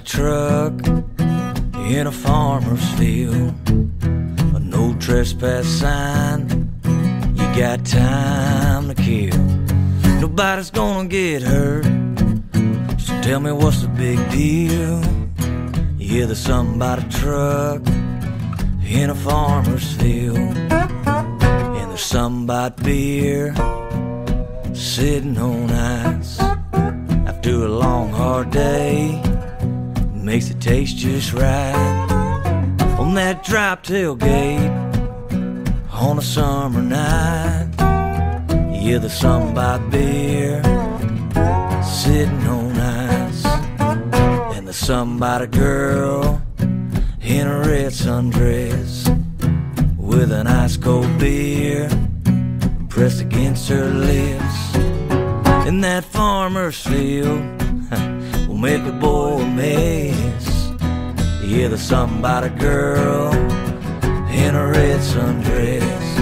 truck in a farmer's field. A no trespass sign. You got time to kill. Nobody's gonna get hurt. So tell me what's the big deal? Yeah, there's about truck in a farmer's field. And there's somebody beer sitting on ice after a long hard day. Makes it taste just right. On that drop tailgate on a summer night. Yeah something about beer sitting on ice. And the a girl in a red sundress with an ice cold beer pressed against her lips in that farmer's field will make a boy a mess. Yeah, there's something about a girl in a red sundress,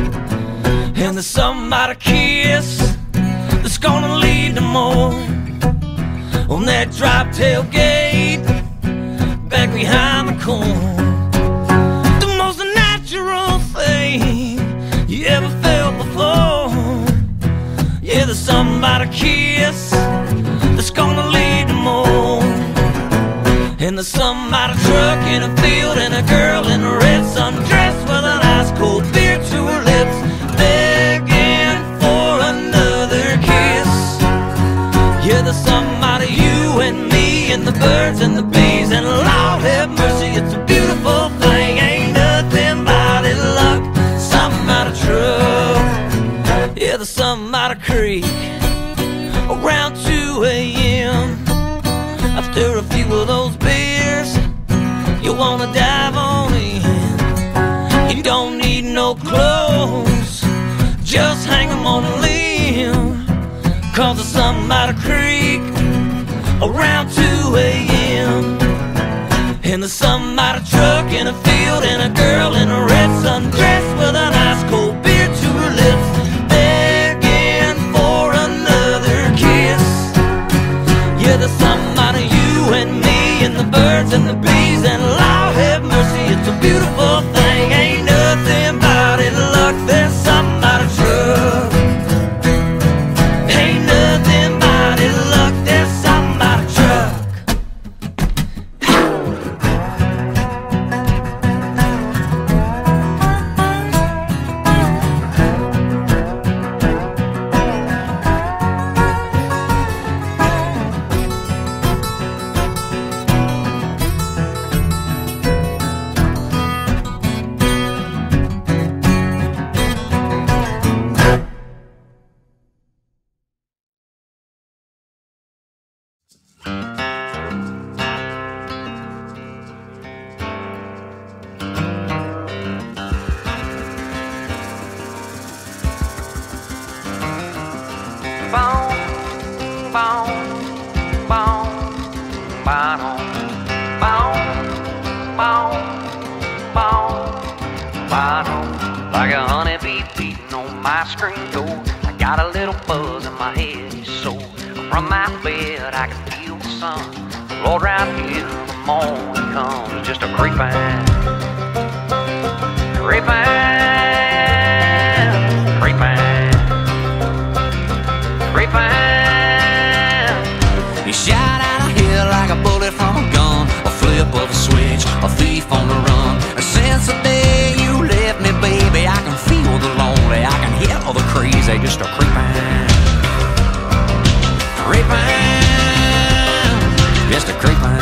and there's something about a kiss that's gonna lead to more on that drop tailgate back behind the corn. And there's something about a truck in a field and a girl in a red sundress with an ice cold beer to her lips, begging for another kiss. Yeah, there's something out of you and me and the birds and the bees and Lord have mercy, it's a beautiful thing. Ain't nothing about it luck. Something out of truck. Yeah, there's something out of creek around 2 a.m. After a few of those beers, you wanna dive on in. You don't need no clothes, just hang 'em on a limb. Cause there's something out of creek around 2 a.m. And there's something out of truck in a field and a girl in a I got a little buzz in my head, so from my bed I can feel the sun. Lord, right here the morning comes, just a creeping, creeping, creeping, creeping. You shot out of here like a bullet from a gun, a flip of a switch, a thief on the run. And since the day you left me, baby, I can feel the lonely, I can hear all the crazy, just a creeping, creeping, just a creeping,